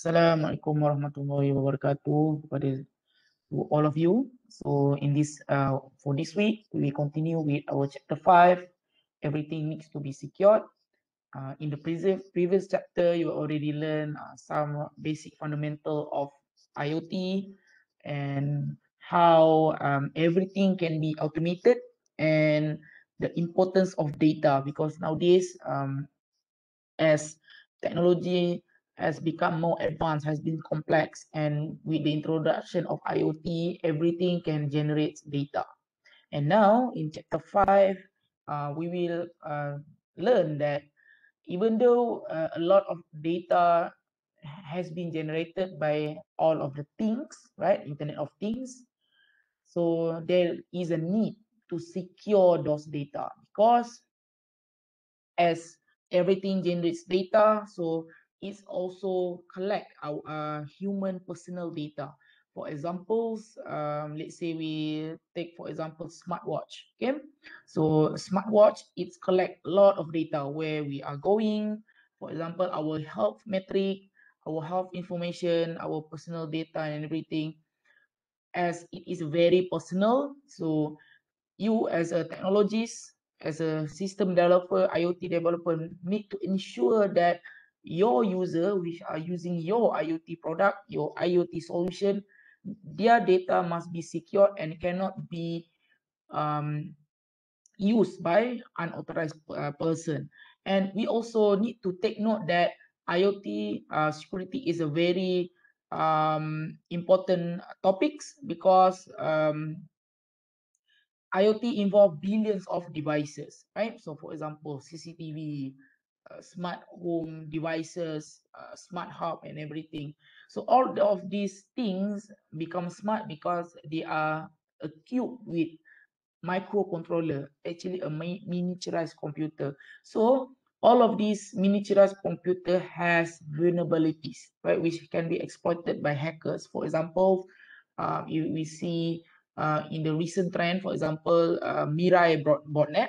Assalamualaikum warahmatullahi wabarakatuh kepada all of you. So in this uh, for this week, we continue with our chapter five. Everything needs to be secured. Uh, in the previous previous chapter, you already learned uh, some basic fundamental of IoT and how um, everything can be automated and the importance of data because nowadays um, as technology has become more advanced, has been complex, and with the introduction of IoT, everything can generate data. And now in chapter five, uh, we will uh, learn that even though uh, a lot of data has been generated by all of the things, right, Internet of Things, so there is a need to secure those data because as everything generates data, so is also collect our uh, human personal data. For examples, um, let's say we take for example smartwatch. Okay, so smartwatch it's collect a lot of data where we are going. For example, our health metric, our health information, our personal data and everything. As it is very personal, so you as a technologist, as a system developer, IoT developer need to ensure that your user which are using your IoT product, your IoT solution, their data must be secure and cannot be um, used by unauthorized uh, person. And we also need to take note that IoT uh, security is a very um, important topics because um, IoT involve billions of devices, right? So for example, CCTV, uh, smart home devices, uh, smart hub and everything. So all of these things become smart because they are equipped with microcontroller, actually a miniaturized computer. So all of these miniaturized computer has vulnerabilities, right, which can be exploited by hackers. For example, uh, you, we see uh, in the recent trend, for example, uh, Mirai botnet,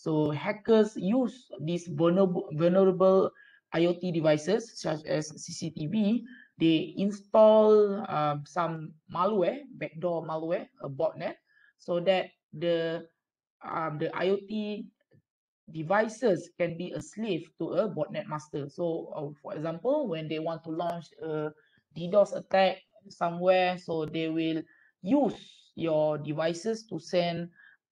so hackers use these vulnerable, IoT devices such as CCTV. They install um, some malware, backdoor malware, a botnet, so that the um, the IoT devices can be a slave to a botnet master. So, uh, for example, when they want to launch a DDoS attack somewhere, so they will use your devices to send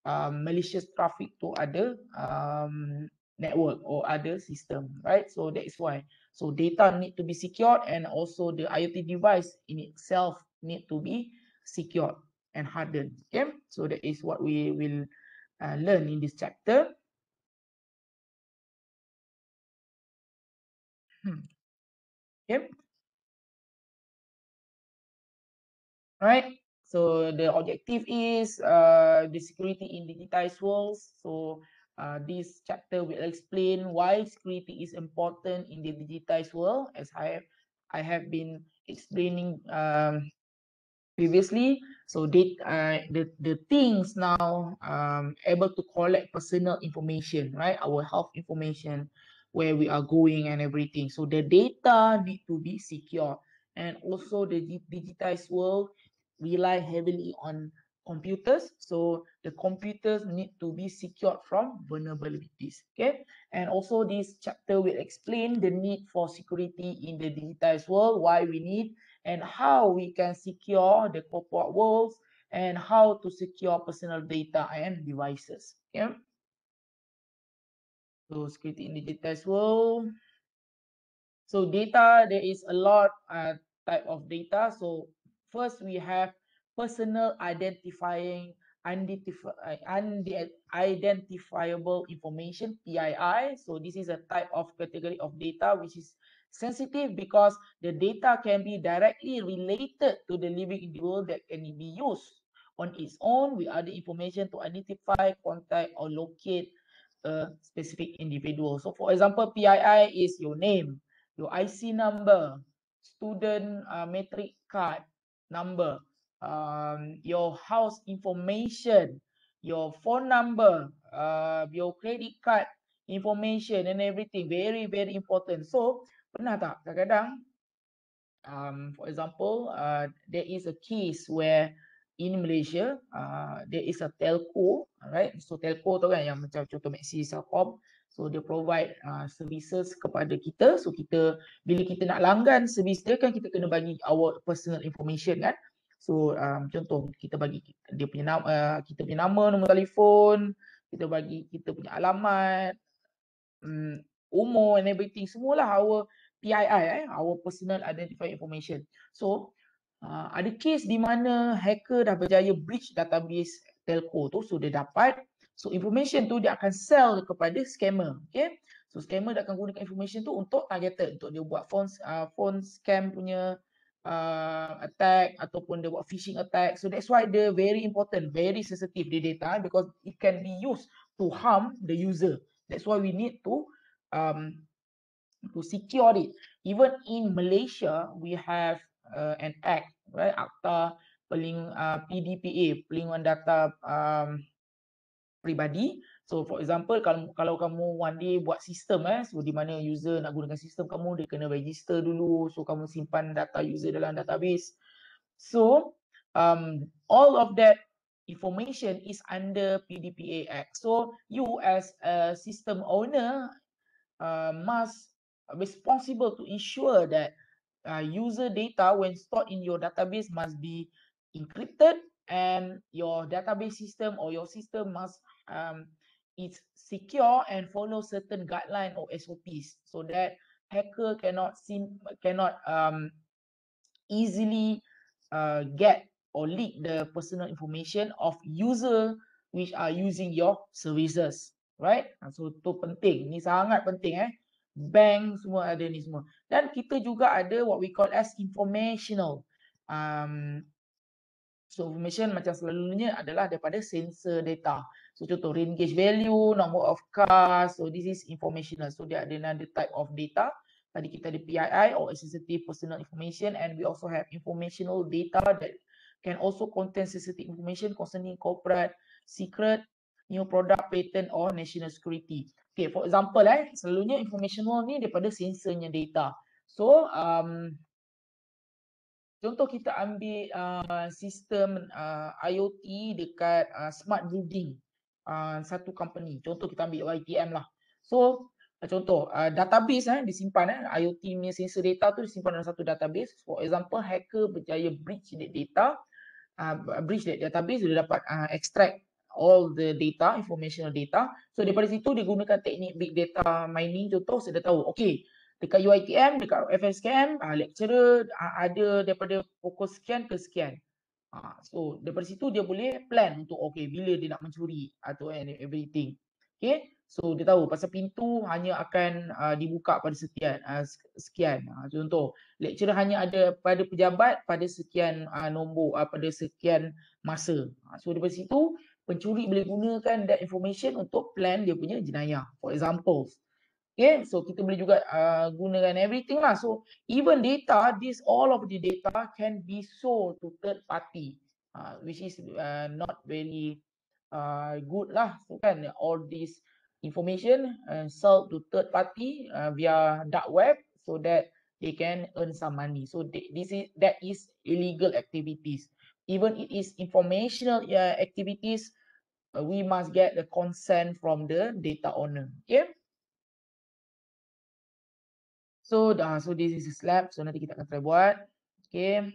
um, malicious traffic to other um, network or other system, right? So that is why. So data need to be secured and also the IoT device in itself need to be secured and hardened. Okay, so that is what we will uh, learn in this chapter. Hmm. Okay. Right. So the objective is uh, the security in digitized worlds. So uh, this chapter will explain why security is important in the digitized world, as I have, I have been explaining um, previously. So they, uh, the the things now um, able to collect personal information, right? Our health information, where we are going and everything. So the data need to be secure, and also the digitized world rely heavily on computers. So the computers need to be secured from vulnerabilities. Okay. And also this chapter will explain the need for security in the digitized world, why we need and how we can secure the corporate worlds and how to secure personal data and devices. Okay. So security in the digitized world. So data, there is a lot uh, type of data. So first we have personal identifying identifiable information PII. So this is a type of category of data which is sensitive because the data can be directly related to the living individual that can be used on its own with other information to identify, contact or locate a specific individual. So for example, PII is your name, your IC number, student uh, metric card number, um, your house information, your phone number, uh, your credit card information and everything. Very, very important. So, pernah tak kadang-kadang um, for example, uh, there is a case where in Malaysia, uh, there is a telco, right? So telco tu kan yang macam contoh Maxi so dia provide uh, services kepada kita. So kita bila kita nak langgan servis dia kan kita kena bagi our personal information kan. So um, contoh kita bagi dia punya nama, uh, kita punya nama, nombor telefon, kita bagi kita punya alamat, um, umur and everything semualah our PII eh, our personal identifying information. So uh, ada case di mana hacker dah berjaya breach database telco tu so dia dapat so information tu dia akan sell kepada scammer okay? So scammer dia akan gunakan information tu untuk targeted untuk dia buat phone uh, phone scam punya uh, attack ataupun dia buat phishing attack. So that's why dia very important very sensitive the data because it can be used to harm the user. That's why we need to um to secure it. Even in Malaysia we have uh, an act, right? Akta Perling, uh, PDPA, Perlindungan Data um, Peribadi. So for example, kalau kalau kamu one day buat sistem eh, so di mana user nak gunakan sistem kamu, dia kena register dulu. So kamu simpan data user dalam database. So um, all of that information is under PDPA Act. So you as a system owner uh, must responsible to ensure that uh, user data when stored in your database must be encrypted and your database system or your system must um, it's secure and follow certain guideline or SOPs so that hacker cannot sim cannot um, easily uh, get or leak the personal information of user which are using your services right? So tu penting. Ni sangat penting eh? Bank semua ada ni semua. Dan kita juga ada what we call as informational. Um, so information macam selalunya adalah daripada sensor data so contoh rain gauge value number of cars. So this is informational. So dia ada another type of data. Tadi kita ada PII or sensitive personal information. And we also have informational data that can also contain sensitive information concerning corporate secret new product patent or national security. Okay, for example eh, selalunya informational ni daripada sensornya data. So, um, contoh kita ambil uh, sistem uh, IoT dekat uh, smart building uh, satu company. Contoh kita ambil YTM lah. So, uh, contoh uh, database eh, disimpan eh, IoT punya sensor data tu disimpan dalam satu database. For example, hacker berjaya breach that data, uh, breach that database, dia dapat uh, extract all the data, informational data. So daripada situ dia gunakan teknik big data mining contoh saya dah tahu. Okay, dekat UiTM, dekat FSKM, uh, lecturer uh, ada daripada pukul sekian ke sekian. Uh, so daripada situ dia boleh plan untuk okay bila dia nak mencuri atau everything. Okay, so dia tahu pasal pintu hanya akan uh, dibuka pada sekian. Uh, sekian. Uh, contoh, lecturer hanya ada pada pejabat pada sekian uh, nombor, uh, pada sekian masa. Uh, so daripada situ pencuri boleh gunakan that information untuk plan dia punya jenayah. For example, okay, so kita boleh juga uh, gunakan everything lah. So even data, this all of the data can be sold to third party, uh, which is uh, not very uh, good lah. So kan all this information uh, sold to third party uh, via dark web so that they can earn some money. So they, this is that is illegal activities. Even it is informational uh, activities, uh, we must get the consent from the data owner. Okay. So, uh, so this is a slab. So nanti kita akan try buat. Okay.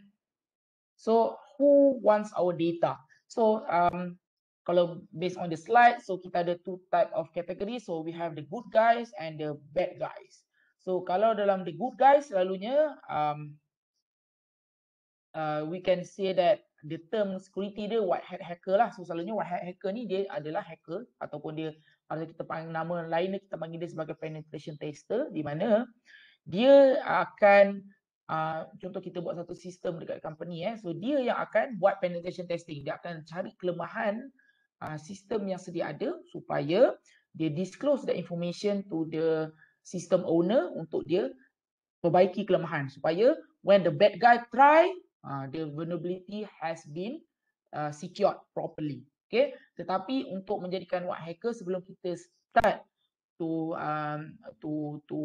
So who wants our data? So um, kalau based on the slide, so kita ada two type of category. So we have the good guys and the bad guys. So kalau dalam the good guys, selalunya um, uh, we can say that the term security dia white hat hacker lah. So selalunya white hat hacker ni dia adalah hacker ataupun dia kalau kita panggil nama lain kita panggil dia sebagai penetration tester di mana dia akan uh, contoh kita buat satu sistem dekat company eh. So dia yang akan buat penetration testing. Dia akan cari kelemahan uh, sistem yang sedia ada supaya dia disclose the information to the system owner untuk dia perbaiki kelemahan supaya when the bad guy try uh, the vulnerability has been uh, secured properly. Okay, tetapi untuk menjadikan white hacker sebelum kita start to um, to to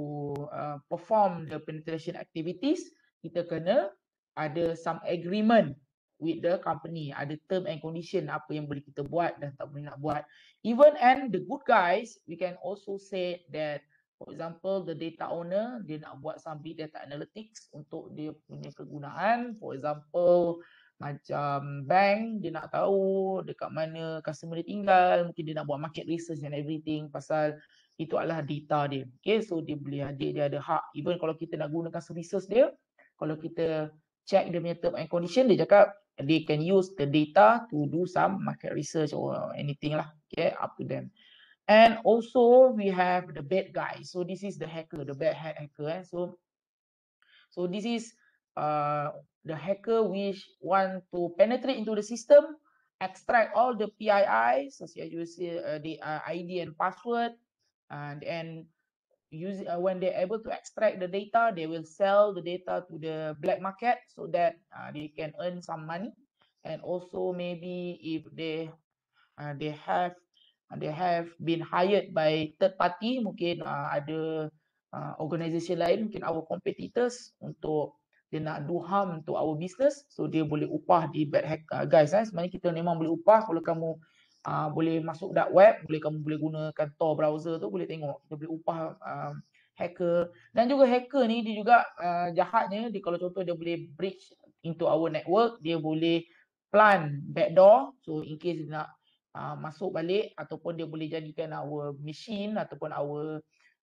uh, perform the penetration activities, kita kena ada some agreement with the company. Ada term and condition apa yang boleh kita buat dan tak boleh nak buat. Even and the good guys we can also say that for example the data owner dia nak buat some big data analytics untuk dia punya kegunaan. For example macam bank dia nak tahu dekat mana customer dia tinggal mungkin dia nak buat market research and everything pasal itu adalah data dia. Okay so dia boleh dia, dia ada hak. Even kalau kita nak gunakan services dia kalau kita check dia punya term and condition dia cakap they can use the data to do some market research or anything lah. Okay up to them. And also we have the bad guy. So this is the hacker the bad hacker eh. So so this is uh the hacker which want to penetrate into the system extract all the PII such as you see uh, the uh, ID and password and and use uh, when they're able to extract the data they will sell the data to the black market so that uh, they can earn some money. And also maybe if they uh, they have uh, they have been hired by third party mungkin uh, ada uh, organisation lain mungkin our competitors untuk dia nak do harm to our business so dia boleh upah di bad hack uh, guys eh. Sebenarnya kita memang boleh upah kalau kamu uh, boleh masuk dark web, boleh kamu boleh gunakan Tor browser tu boleh tengok. Kita boleh upah uh, hacker. Dan juga hacker ni dia juga uh, jahatnya dia kalau contoh dia boleh breach into our network dia boleh plan backdoor. So in case dia nak uh, masuk balik ataupun dia boleh jadikan our machine ataupun our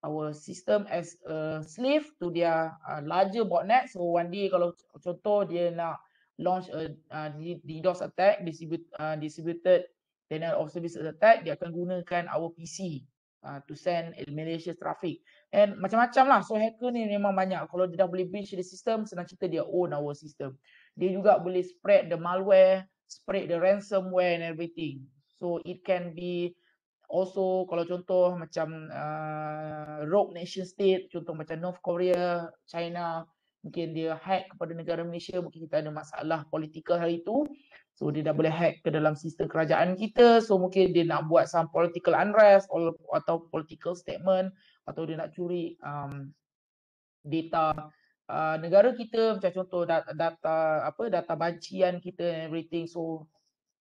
our system as a slave to their uh, larger botnet. So one day kalau contoh dia nak launch a uh, DDoS attack distribute, uh, distributed denial of service attack dia akan gunakan our PC uh, to send malicious traffic. And macam-macam lah. So hacker ni memang banyak. Kalau dia dah boleh breach the system senang cerita dia own our system. Dia juga boleh spread the malware spread the ransomware and everything. So it can be also kalau contoh macam uh, rogue nation state contoh macam North Korea China mungkin dia hack kepada negara Malaysia mungkin kita ada masalah political hari itu So dia dah boleh hack ke dalam sistem kerajaan kita. So mungkin dia nak buat some political unrest atau political statement atau dia nak curi um, data uh, negara kita macam contoh data, data apa data bancian kita and everything. So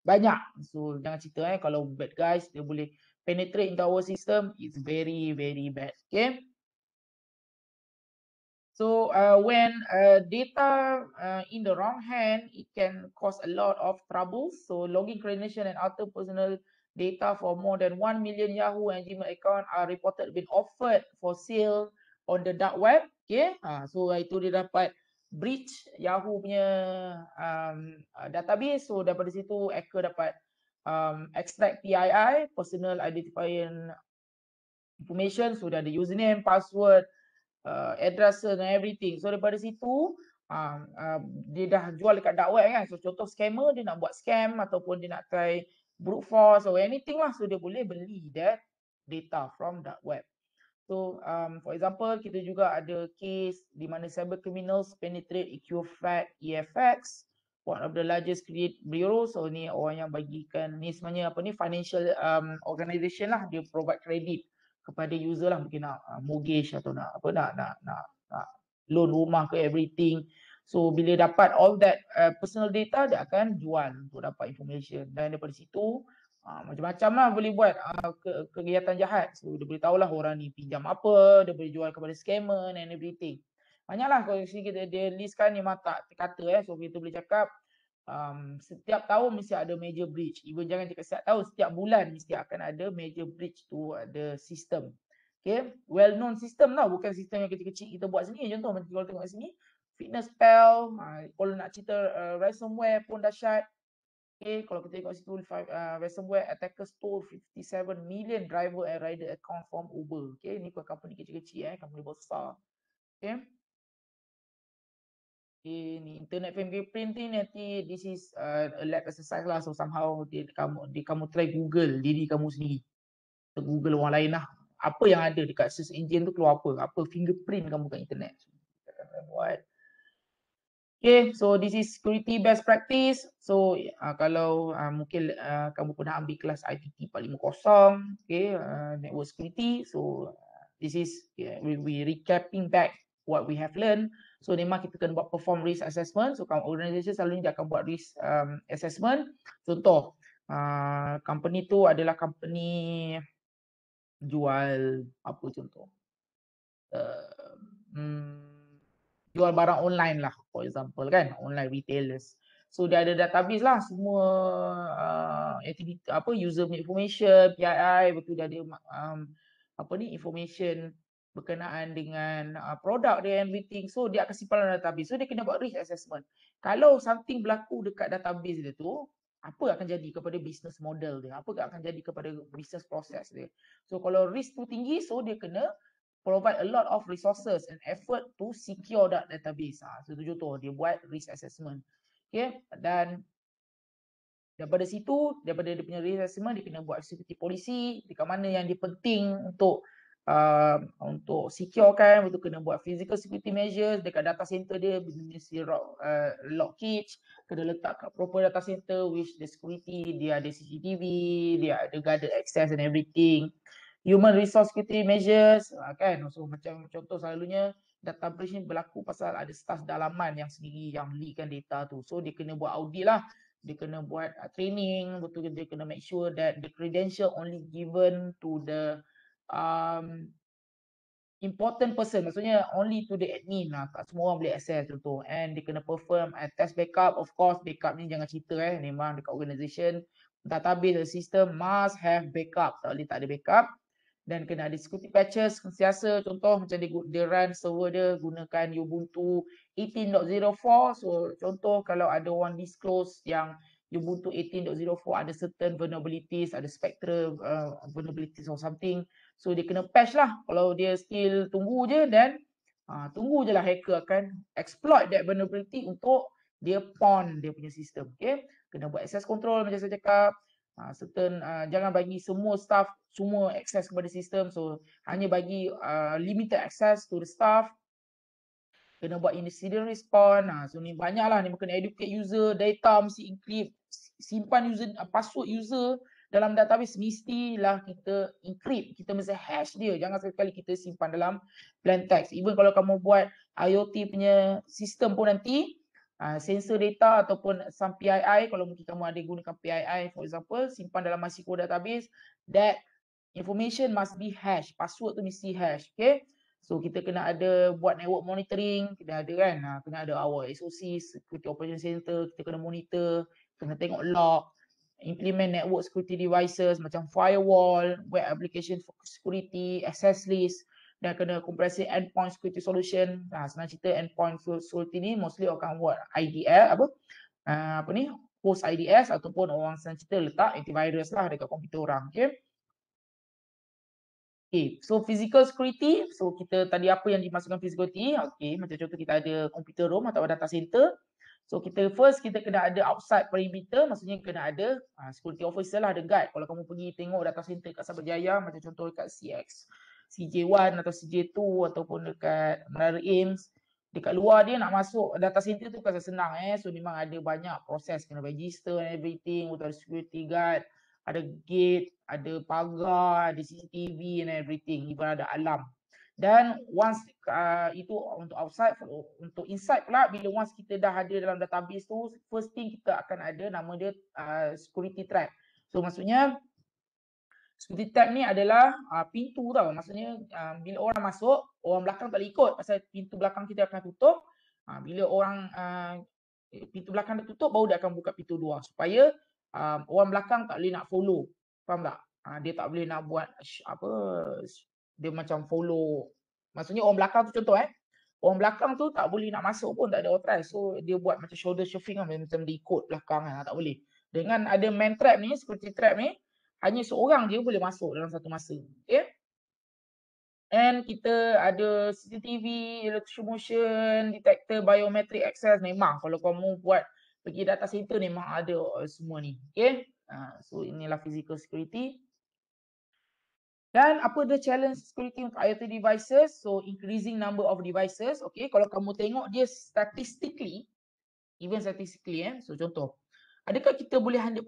banyak. So jangan cerita eh kalau bad guys dia boleh penetrate into our system it's very very bad. Okay. So uh, when uh, data uh, in the wrong hand, it can cause a lot of trouble. So login credential and other personal data for more than 1 million Yahoo and Gmail account are reported been offered for sale on the dark web. Okay, uh, so itu dia dapat breach Yahoo punya um, uh, database. So daripada situ hacker dapat um, extract PII, personal identifying information. So dia ada username, password, uh, address and everything. So daripada situ uh, uh, dia dah jual dekat dark web kan. So contoh scammer dia nak buat scam ataupun dia nak try brute force or anything lah. So dia boleh beli that data from dark web. So um, for example kita juga ada case di mana cyber criminals penetrate Equifax, EFX, one of the largest credit bureau. So ni orang yang bagikan ni sebenarnya apa ni financial um, organization lah dia provide credit kepada user lah mungkin nak uh, mortgage atau nak apa nak nak nak, nak loan rumah ke everything. So bila dapat all that uh, personal data dia akan jual untuk dapat information. Dan daripada situ uh, macam-macam lah boleh buat uh, ke, kegiatan jahat. So dia boleh tahulah orang ni pinjam apa dia boleh jual kepada scammer and everything. Banyaklah kalau sini kita dia listkan ni mata kata eh so kita boleh cakap um, setiap tahun mesti ada major breach. Even jangan cakap setiap tahun, setiap bulan mesti akan ada major breach to the system. Okay, well known system lah, bukan sistem yang kecil-kecil kita buat sini. Contoh macam kalau tengok sini, fitness pal, uh, kalau nak cerita uh, ransomware pun dahsyat. Okay, kalau kita tengok situ, uh, ransomware attacker stole 57 million driver and rider account from Uber. Okay, ni bukan company kecil-kecil eh, company besar. Okay okay, ni internet fingerprint ni nanti this is uh, a lab exercise lah. So somehow dia kamu dia kamu try Google diri kamu sendiri. So, Google orang lain lah. Apa yang ada dekat search engine tu keluar apa? Apa fingerprint kamu kat internet? So, kita akan buat. Okay, so this is security best practice. So uh, kalau uh, mungkin uh, kamu pernah ambil kelas ITT 450, okay, uh, network security. So uh, this is yeah, we we recapping back what we have learned. So memang kita kena buat perform risk assessment. So organisasi selalunya dia akan buat risk um, assessment. Contoh, uh, company tu adalah company jual apa contoh? Uh, hmm, jual barang online lah for example kan, online retailers. So dia ada database lah semua uh, activity apa user information, PII, betul dia ada um, apa ni information berkenaan dengan uh, produk dia everything. So dia dalam database. So dia kena buat risk assessment. Kalau something berlaku dekat database dia tu, apa akan jadi kepada business model dia? Apa akan jadi kepada business process dia? So kalau risk tu tinggi, so dia kena provide a lot of resources and effort to secure that database. Ha, so contoh, dia buat risk assessment. Okay, dan daripada situ, daripada dia punya risk assessment, dia kena buat security policy, dekat mana yang dia penting untuk uh, untuk secure kan betul kena buat physical security measures dekat data center dia mesti uh, lock cage kena letak kat proper data center which the security dia ada CCTV dia ada guarded access and everything. Human resource security measures uh, kan? So macam contoh selalunya data breach ni berlaku pasal ada staff dalaman yang sendiri yang leakkan data tu. So dia kena buat audit lah. Dia kena buat uh, training betul dia kena make sure that the credential only given to the um, important person. Maksudnya only to the admin lah. Tak semua orang boleh access tu. And dia kena perform a test backup. Of course backup ni jangan cerita eh. Memang dekat organisation database system must have backup. Tak boleh tak ada backup. Dan kena ada security patches sentiasa. Contoh macam dia, dia run server dia gunakan Ubuntu 18.04 so contoh kalau ada orang disclose yang Ubuntu 18.04 ada certain vulnerabilities ada spectral uh, vulnerabilities or something So dia kena patch lah. Kalau dia still tunggu je then uh, tunggu je lah hacker akan exploit that vulnerability untuk dia pawn dia punya sistem. Okay. Kena buat access control macam saya cakap. Uh, certain uh, jangan bagi semua staff semua access kepada sistem. So hanya bagi uh, limited access to the staff. Kena buat incident response. Uh, so ni banyak lah. Ni kena educate user. Data mesti encrypt. Simpan user, uh, password user dalam database mestilah kita encrypt, kita mesti hash dia. Jangan sekali kita simpan dalam plain text. Even kalau kamu buat IoT punya sistem pun nanti, uh, sensor data ataupun some PII, kalau mungkin kamu ada gunakan PII for example, simpan dalam MySQL database, that information must be hash. Password tu mesti hash. Okay. So kita kena ada buat network monitoring, kena ada kan, uh, kena ada our SOC, Security Operation Center, kita kena monitor, kena tengok log, implement network security devices macam firewall, web application security, access list dan kena kompresi endpoint security solution. Nah, senang cerita endpoint security ni mostly akan buat IDL apa? Uh, apa ni? Host IDS ataupun orang senang cerita letak antivirus lah dekat komputer orang. Okay. Okay, so physical security, so kita tadi apa yang dimasukkan physical security, okay, macam contoh kita ada computer room atau data center, So kita first kita kena ada outside perimeter maksudnya kena ada uh, security officer lah ada guard. Kalau kamu pergi tengok data center kat Sabah Jaya macam contoh dekat CX, CJ1 atau CJ2 ataupun dekat Menara Ames dekat luar dia nak masuk data center tu bukan senang eh. So memang ada banyak proses kena register and everything, ada security guard, ada gate, ada pagar, ada CCTV and everything, even ada alarm. Dan once uh, itu untuk outside, untuk inside pula bila once kita dah ada dalam database tu, first thing kita akan ada nama dia uh, security trap. So maksudnya security trap ni adalah uh, pintu tau. Maksudnya uh, bila orang masuk, orang belakang tak boleh ikut pasal pintu belakang kita akan tutup. Uh, bila orang uh, pintu belakang dah tutup, baru dia akan buka pintu luar supaya uh, orang belakang tak boleh nak follow. Faham tak? Uh, dia tak boleh nak buat apa dia macam follow. Maksudnya orang belakang tu contoh eh. Orang belakang tu tak boleh nak masuk pun tak ada authorize so dia buat macam shoulder shuffling kan macam dia ikut belakang kan tak boleh. Dengan ada man trap ni security trap ni hanya seorang dia boleh masuk dalam satu masa okay and kita ada CCTV electric motion detector biometric access memang. Kalau kamu buat pergi data center memang ada semua ni okay uh, so inilah physical security dan apa the challenge security untuk IoT devices? So increasing number of devices. Okay, kalau kamu tengok dia statistically, even statistically eh. So contoh, adakah kita boleh 100%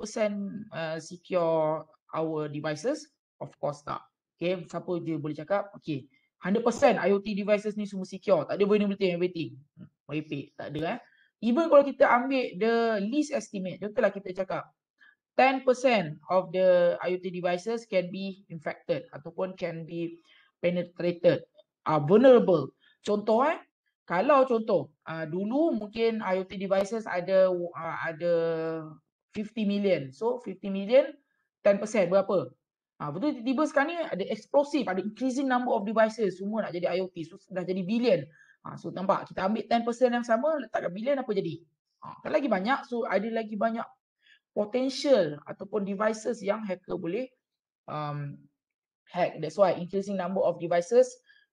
uh, secure our devices? Of course tak. Okay, siapa dia boleh cakap? Okay, 100% IoT devices ni semua secure. Tak ada vulnerability everything. Merepek. Tak ada eh. Even kalau kita ambil the least estimate. Contohlah kita cakap 10% of the IoT devices can be infected ataupun can be penetrated. Are vulnerable. Contoh eh. Kalau contoh. Uh, dulu mungkin IoT devices ada uh, ada 50 million. So 50 million 10% berapa? Ha, betul tiba-tiba sekarang ni ada explosive, ada increasing number of devices semua nak jadi IoT. So dah jadi billion. Ha, so nampak kita ambil 10% yang sama letakkan billion apa jadi? Ha, kan lagi banyak so ada lagi banyak potential ataupun devices yang hacker boleh um, hack. That's why increasing number of devices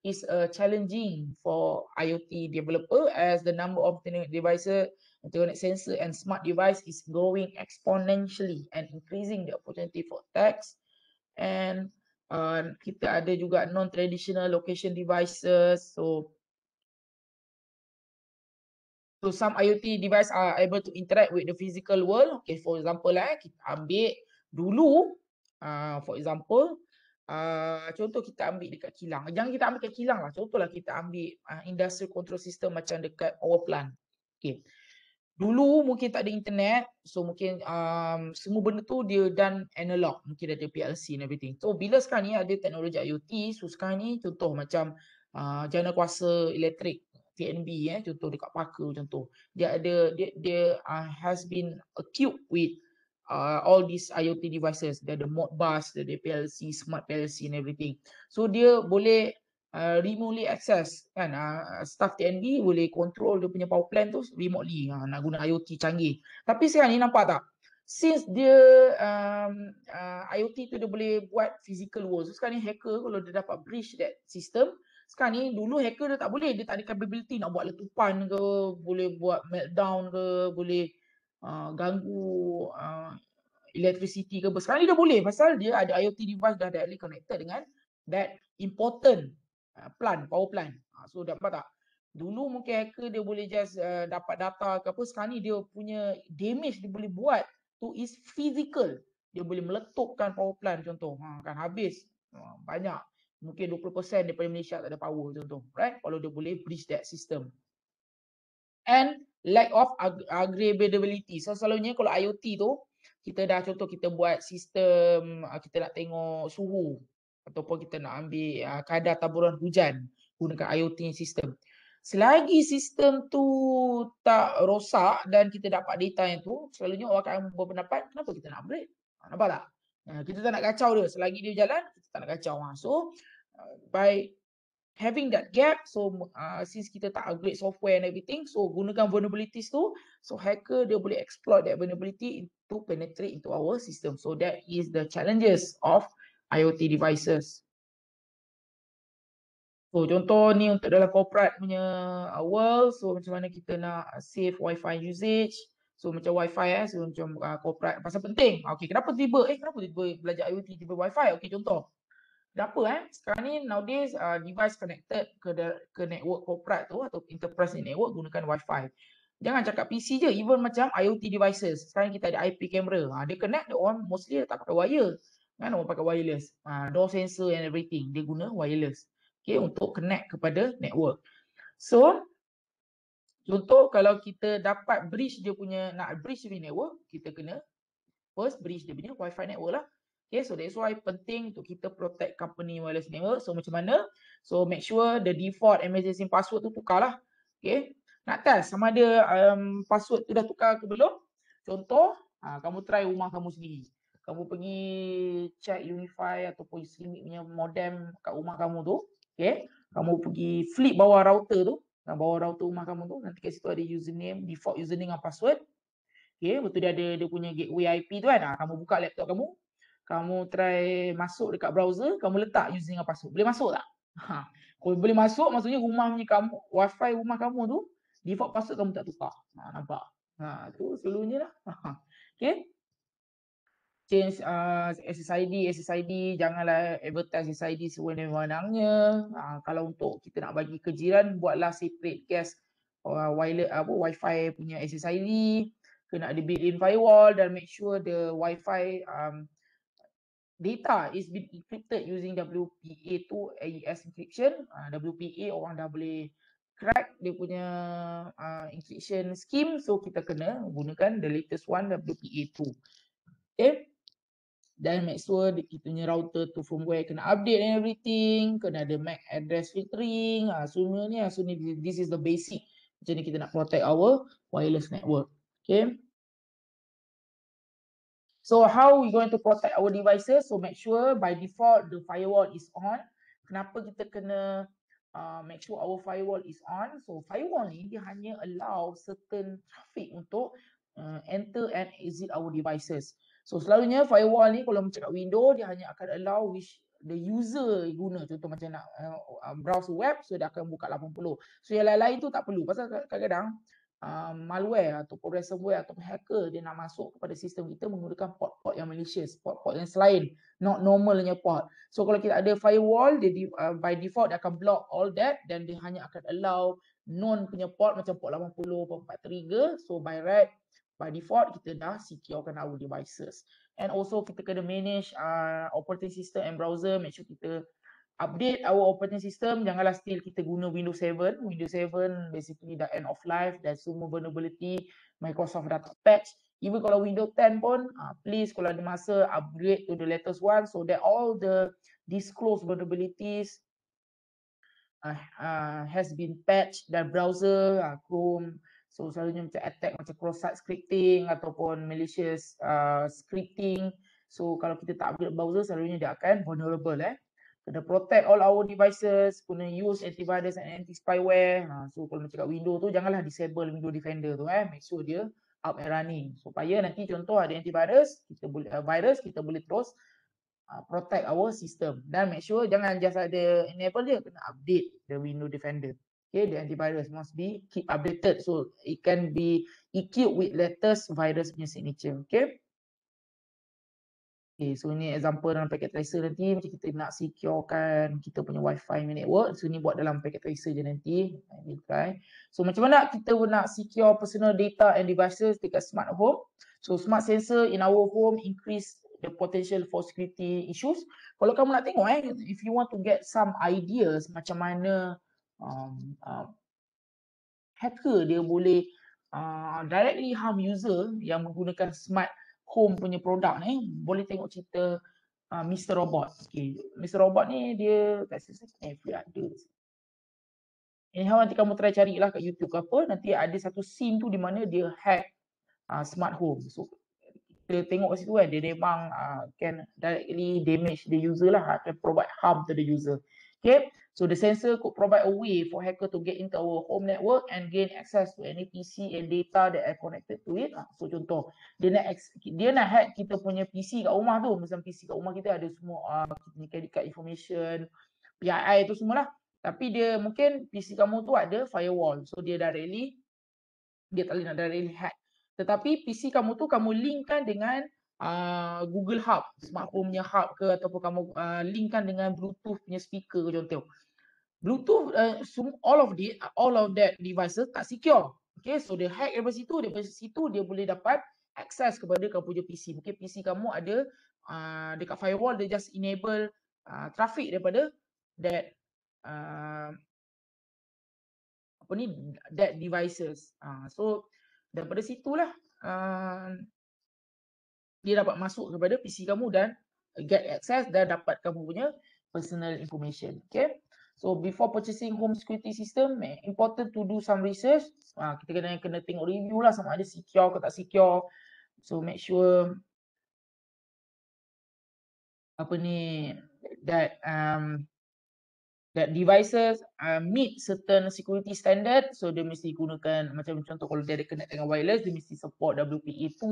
is uh, challenging for IoT developer as the number of devices, internet sensor and smart device is growing exponentially and increasing the opportunity for attacks and uh, kita ada juga non-traditional location devices. So, so some IoT device are able to interact with the physical world. Okay, for example lah, kita ambil dulu, uh, for example, uh, contoh kita ambil dekat kilang. Jangan kita ambil dekat kilang lah. Contohlah kita ambil uh, industrial control system macam dekat power plant. Okay dulu mungkin tak ada internet so mungkin um, semua benda tu dia dan analog mungkin ada PLC and everything so bila sekarang ni ada teknologi IoT so sekarang ni contoh macam uh, jana kuasa elektrik TNB eh contoh dekat Parker contoh dia ada dia dia uh, has been equipped with uh, all these IoT devices dia ada Modbus dia ada PLC smart PLC and everything so dia boleh uh, remotely access kan uh, staff TNB boleh control dia punya power plant tu remotely uh, nak guna IoT canggih. Tapi sekarang ni nampak tak? Since dia um, uh, IoT tu dia boleh buat physical world. So sekarang ni hacker kalau dia dapat breach that system, sekarang ni dulu hacker dia tak boleh, dia tak ada capability nak buat letupan ke, boleh buat meltdown ke, boleh uh, ganggu uh, electricity ke. Sekarang ni dia boleh pasal dia ada IoT device dah directly connected dengan that important uh, plant, power plant. Uh, so dapat tak? Dulu mungkin hacker dia boleh just uh, dapat data ke apa. Sekarang ni dia punya damage dia boleh buat tu is physical. Dia boleh meletupkan power plant contoh. Ha, kan habis. Uh, banyak. Mungkin 20% daripada Malaysia tak ada power contoh. Right? Kalau dia boleh breach that system. And lack of ag- agreeability. So selalunya kalau IoT tu, kita dah contoh kita buat sistem, kita nak tengok suhu ataupun kita nak ambil uh, kadar taburan hujan gunakan IoT sistem. Selagi sistem tu tak rosak dan kita dapat data yang tu, selalunya orang akan berpendapat kenapa kita nak upgrade? Ha, nampak tak? Uh, kita tak nak kacau dia. Selagi dia jalan, kita tak nak kacau. Ha. So, uh, by having that gap, so uh, since kita tak upgrade software and everything, so gunakan vulnerabilities tu, so hacker dia boleh exploit that vulnerability to penetrate into our system. So that is the challenges of IoT devices. So contoh ni untuk dalam corporate punya uh, world. So macam mana kita nak save wifi usage. So macam wifi eh. So macam uh, corporate pasal penting. Okay kenapa tiba eh kenapa tiba belajar IoT tiba wifi. Okay contoh. Kenapa eh? Sekarang ni nowadays uh, device connected ke ke network corporate tu atau enterprise network gunakan wifi. Jangan cakap PC je, even macam IoT devices. Sekarang kita ada IP camera. Ha, dia connect, dia orang mostly tak pakai wire kan orang pakai wireless uh, door sensor and everything dia guna wireless okay untuk connect kepada network so contoh kalau kita dapat bridge dia punya nak bridge dia punya network kita kena first bridge dia punya wifi network lah. Okay so that's why penting untuk kita protect company wireless network. So macam mana? So make sure the default emergency password tu tukar lah. Okay nak test sama ada um, password tu dah tukar ke belum? Contoh uh, kamu try rumah kamu sendiri. Kamu pergi check Unify ataupun Slimit punya modem kat rumah kamu tu, okay? Kamu pergi flip bawah router tu, bawah router rumah kamu tu, nanti kat situ ada username, default username dan password. Okay, betul dia ada dia punya gateway IP tu kan. Ha, kamu buka laptop kamu, kamu try masuk dekat browser, kamu letak username dan password. Boleh masuk tak? Ha. Kalau boleh masuk, maksudnya rumah punya kamu, wifi rumah kamu tu, default password kamu tak tukar. Ha, nampak? Ha, tu selalunya lah. Ha. Change uh, SSID, SSID janganlah advertise SSID sewenang-wenangnya. Uh, kalau untuk kita nak bagi ke jiran, buatlah separate gas uh, wireless apa wifi punya SSID. Kena ada built-in firewall dan make sure the wifi um, data is been encrypted using WPA2 AES encryption. Uh, WPA orang dah boleh crack dia punya uh, encryption scheme. So kita kena gunakan the latest one WPA2. Dan make sure kita punya router tu firmware kena update and everything. Kena ada MAC address filtering. Uh, semua ni, so ni this is the basic. Macam ni kita nak protect our wireless network. Okay. So how we going to protect our devices? So make sure by default the firewall is on. Kenapa kita kena uh, make sure our firewall is on? So firewall ni dia hanya allow certain traffic untuk uh, enter and exit our devices. So selalunya firewall ni kalau macam kat window dia hanya akan allow which the user guna contoh macam nak uh, browse web so dia akan buka 80. So yang lain-lain tu tak perlu pasal kadang-kadang um, malware ataupun ransomware ataupun hacker dia nak masuk kepada sistem kita menggunakan port-port yang malicious, port-port yang selain not normalnya port. So kalau kita ada firewall dia di, uh, by default dia akan block all that dan dia hanya akan allow non punya port macam port 80, port 43. So by right by default kita dah securekan our devices. And also kita kena manage uh, operating system and browser, make sure kita update our operating system. Janganlah still kita guna Windows 7 Windows 7 basically dah end of life. Dan semua vulnerability. Microsoft dah patch even kalau Windows 10 pun uh, please kalau ada masa upgrade to the latest one so that all the disclosed vulnerabilities uh, uh, has been patched. Dan browser uh, Chrome so selalunya macam attack macam cross-site scripting ataupun malicious uh, scripting so kalau kita tak upgrade browser selalunya dia akan vulnerable eh kena protect all our devices, kena use antivirus and anti-spyware. Ha, so kalau macam kat Windows tu, janganlah disable Windows Defender tu eh. Make sure dia up and running. Supaya nanti contoh ada antivirus, kita boleh uh, virus, kita boleh terus uh, protect our system. Dan make sure jangan just ada enable dia, kena update the Windows Defender. Okay, the antivirus must be keep updated. So it can be equipped with latest virus punya signature. Okay. Okay, so ni example dalam packet tracer nanti macam kita nak securekan kita punya wifi network. So ni buat dalam packet tracer je nanti. Okay. So macam mana kita nak secure personal data and devices dekat smart home. So smart sensor in our home increase the potential for security issues. Kalau kamu nak tengok eh, if you want to get some ideas macam mana um, uh, hacker dia boleh uh, directly harm user yang menggunakan smart home punya produk ni boleh tengok cerita uh, Mr. Robot. Okay. Mr. Robot ni dia kat sini every ada. Anyhow nanti kamu try carilah kat YouTube ke apa, nanti ada satu scene tu di mana dia hack uh, smart home. So kita tengok kat situ kan dia memang uh, can directly damage the user lah, can provide harm to the user. Okay, so the sensor could provide a way for hacker to get into our home network and gain access to any PC and data that are connected to it. Ah, so contoh, dia nak dia nak hack kita punya PC kat rumah tu, macam PC kat rumah kita ada semua uh, kita credit card information, PII tu semualah. Tapi dia mungkin PC kamu tu ada firewall. So dia directly dia tak boleh nak directly hack. Tetapi PC kamu tu kamu linkkan dengan uh, Google Hub, smart home punya hub ke ataupun kamu uh, linkkan dengan Bluetooth punya speaker ke contoh. Bluetooth uh, all of the all of that devices tak secure. Okay, so dia hack dari situ, dari situ dia boleh dapat akses kepada kamu punya PC. Mungkin PC kamu ada uh, dekat firewall dia just enable uh, traffic daripada that uh, apa ni that devices. Uh, so daripada situlah uh, dia dapat masuk kepada PC kamu dan get access dan dapat kamu punya personal information. Okay. So before purchasing home security system, eh, important to do some research. Ha, kita kena kena tengok review lah sama ada secure ke tak secure. So make sure apa ni that um that devices uh, meet certain security standard so dia mesti gunakan macam contoh kalau dia ada connect dengan wireless dia mesti support WPA2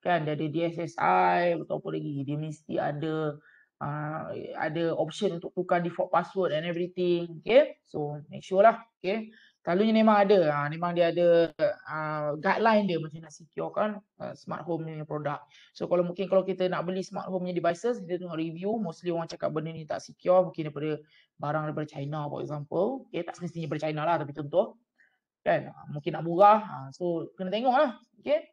kan dia ada DSSI atau apa lagi dia mesti ada uh, ada option untuk tukar default password and everything okay? So make sure lah okay? Selalunya memang ada. Uh, memang dia ada uh, guideline dia macam nak secure kan uh, smart home ni produk so kalau mungkin kalau kita nak beli smart home ni devices kita tengok review mostly orang cakap benda ni tak secure mungkin daripada barang daripada China for example. Okay tak semestinya daripada China lah tapi contoh. Kan? Mungkin nak murah. Uh, so kena tengok lah okay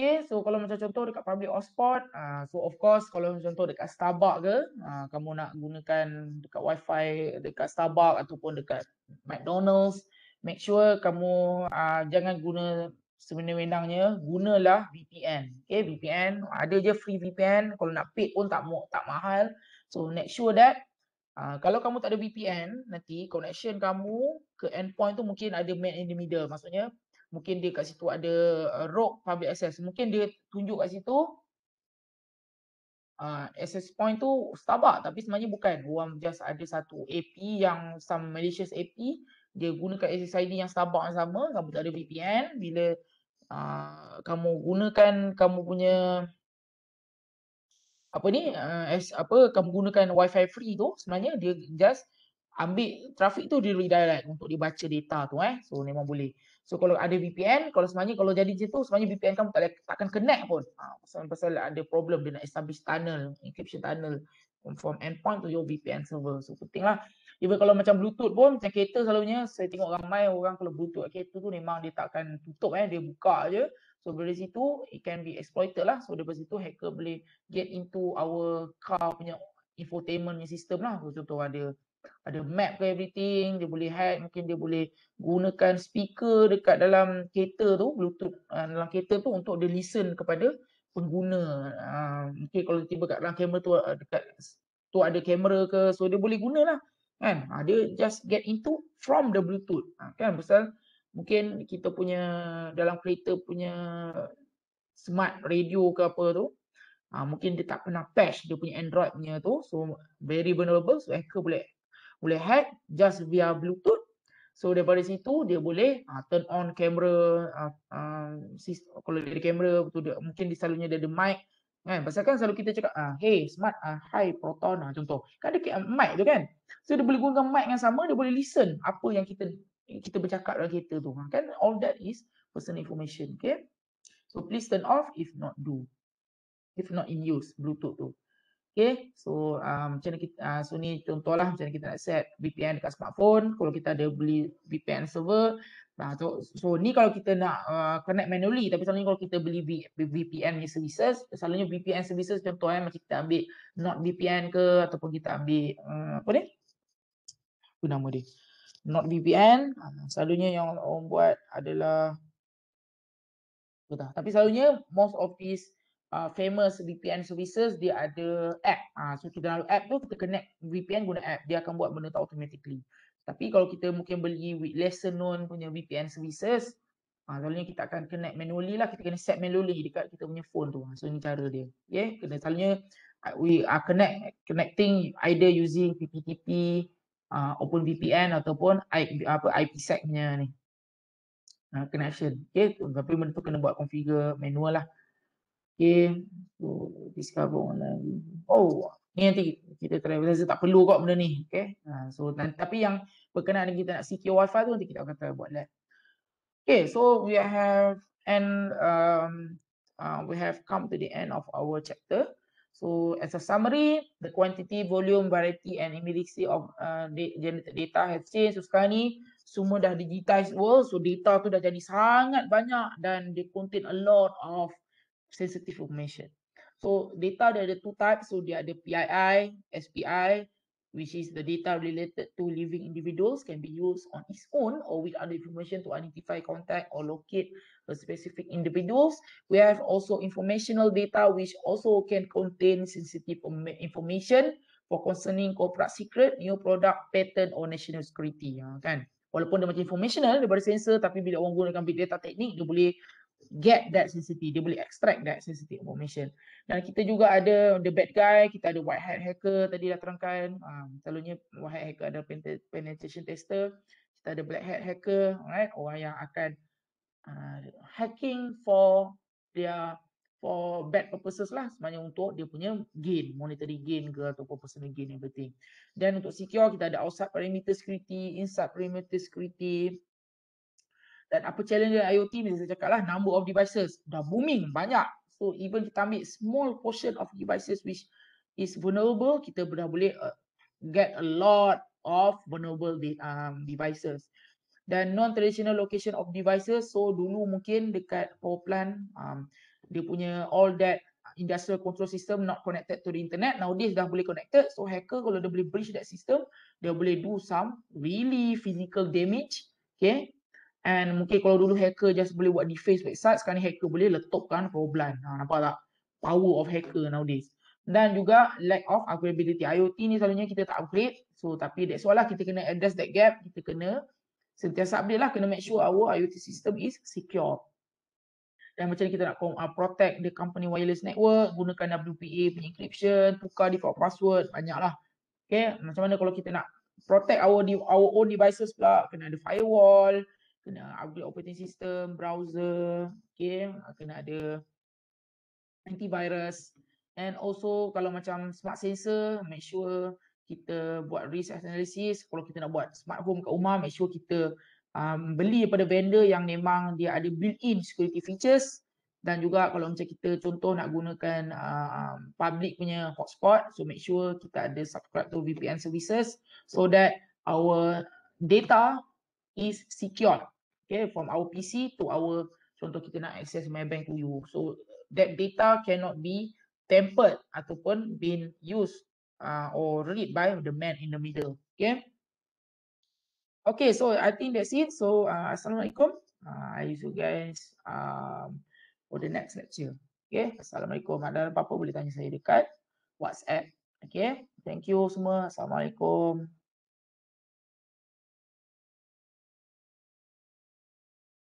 Okay, so kalau macam contoh dekat public hotspot, uh, so of course kalau macam contoh dekat Starbucks ke, uh, kamu nak gunakan dekat wifi dekat Starbucks ataupun dekat McDonald's, make sure kamu uh, jangan guna sewenang-wenangnya, gunalah VPN. Okay, VPN, ada je free VPN, kalau nak paid pun tak tak mahal. So make sure that uh, kalau kamu tak ada VPN, nanti connection kamu ke endpoint tu mungkin ada man in the middle. Maksudnya mungkin dia kat situ ada uh, rogue public access. Mungkin dia tunjuk kat situ uh, access point tu Starbucks tapi sebenarnya bukan. Orang just ada satu AP yang some malicious AP dia gunakan SSID yang Starbucks yang sama kamu tak ada VPN bila uh, kamu gunakan kamu punya apa ni uh, as, apa kamu gunakan wifi free tu sebenarnya dia just ambil trafik tu dia redirect untuk dibaca data tu eh. So memang boleh So kalau ada VPN, kalau sebenarnya kalau jadi macam tu, sebenarnya VPN kamu tak takkan connect pun. Ha, pasal, pasal ada problem dia nak establish tunnel, encryption tunnel from endpoint to your VPN server. So penting lah. Even kalau macam Bluetooth pun, macam kereta selalunya, saya tengok ramai orang kalau Bluetooth kereta tu memang dia takkan tutup eh, dia buka je. So dari situ, it can be exploited lah. So dari situ, hacker boleh get into our car punya infotainment system lah. So, contoh ada ada map ke everything dia boleh hack mungkin dia boleh gunakan speaker dekat dalam kereta tu bluetooth uh, dalam kereta tu untuk dia listen kepada pengguna. Uh, mungkin kalau tiba kat dalam kamera tu uh, dekat tu ada kamera ke so dia boleh gunalah kan? Dia just get into from the bluetooth kan? Pasal mungkin kita punya dalam kereta punya smart radio ke apa tu uh, mungkin dia tak pernah patch dia punya android punya tu so very vulnerable so hacker boleh boleh hack just via bluetooth. So daripada situ dia boleh uh, turn on kamera uh, uh, kalau dari kamera betul dia mungkin di selalunya dia ada mic kan? Pasal kan selalu kita cakap uh, hey smart uh, hi proton uh, contoh kan ada mic tu kan? So dia boleh gunakan mic yang sama dia boleh listen apa yang kita kita bercakap dalam kereta tu. Kan? All that is personal information okay? So please turn off if not do. If not in use bluetooth tu Okay, so um, macam mana kita, uh, so ni contohlah macam mana kita nak set VPN dekat smartphone. Kalau kita ada beli VPN server, nah, so, so ni kalau kita nak uh, connect manually. Tapi selalunya kalau kita beli v, VPN ni services, selalunya VPN services contoh eh, macam kita ambil NordVPN ke ataupun kita ambil uh, apa ni? Apa nama dia? NordVPN. Uh, selalunya yang orang buat adalah Tapi selalunya most of these uh, famous VPN services dia ada app. Uh, so kita dalam app tu kita connect VPN guna app dia akan buat benda tu automatically. Tapi kalau kita mungkin beli lesser known punya VPN services, uh, selalunya kita akan connect manually lah. Kita kena set manually dekat kita punya phone tu. So ni cara dia. Okay, kena selalunya we are connect connecting either using PPTP, uh, Open VPN ataupun I, apa IPsec punya ni. Uh, connection. Okay, tapi benda tu kena buat configure manual lah. Okay, so discover online. Oh, ni nanti kita try. Saya tak perlu kok benda ni. Okay, uh, so tapi yang berkenaan dengan kita nak secure wifi tu nanti kita akan try buat lah. Okay, so we have and um, uh, we have come to the end of our chapter. So as a summary, the quantity, volume, variety and immediacy of uh, generated data has changed. So sekarang ni semua dah digitized world. So data tu dah jadi sangat banyak dan they contain a lot of sensitive information. So data dia ada two types. So dia ada PII, SPI, which is the data related to living individuals can be used on its own or with other information to identify, contact or locate a specific individuals. We have also informational data which also can contain sensitive information for concerning corporate secret, new product, patent or national security. Ha, kan? Walaupun dia macam informational daripada sensor tapi bila orang gunakan big data teknik dia boleh get that sensitivity, dia boleh extract that sensitive information. Dan kita juga ada the bad guy, kita ada white hat hacker tadi dah terangkan. Um, selalunya white hat hacker ada penetration tester, kita ada black hat hacker, right? orang yang akan uh, hacking for dia for bad purposes lah sebenarnya untuk dia punya gain, monetary gain ke atau personal gain everything. Dan untuk secure kita ada outside perimeter security, inside perimeter security, dan apa challenge IoT ni saya cakap lah number of devices dah booming banyak. So even kita ambil small portion of devices which is vulnerable, kita dah boleh uh, get a lot of vulnerable de um, devices. Dan non-traditional location of devices, so dulu mungkin dekat power plant, um, dia punya all that industrial control system not connected to the internet nowadays dah boleh connected so hacker kalau dia boleh breach that system dia boleh do some really physical damage okay and mungkin kalau dulu hacker just boleh buat deface website sekarang ni hacker boleh letupkan problem ha, nampak tak? Power of hacker nowadays. Dan juga lack of upgradability. IoT ni selalunya kita tak upgrade. So tapi that's why lah. Kita kena address that gap. Kita kena sentiasa update lah. Kena make sure our IoT system is secure. Dan macam ni kita nak uh, protect the company wireless network, gunakan WPA punya encryption, tukar default password, banyaklah. Okay, macam mana kalau kita nak protect our our own devices pula, kena ada firewall, kena upgrade operating system, browser, okay, kena ada antivirus. And also kalau macam smart sensor, make sure kita buat risk analysis. Kalau kita nak buat smart home kat rumah, make sure kita um, beli daripada vendor yang memang dia ada built-in security features dan juga kalau macam kita contoh nak gunakan uh, public punya hotspot so make sure kita ada subscribe to VPN services so that our data is secure okay from our PC to our contoh kita nak access my bank to you so that data cannot be tampered ataupun been used uh, or read by the man in the middle okay Okay, so I think that's it. So, uh, Assalamualaikum. Uh, I you guys um, for the next lecture. Okay, Assalamualaikum. Ada apa-apa boleh tanya saya dekat WhatsApp. Okay, thank you semua. Assalamualaikum.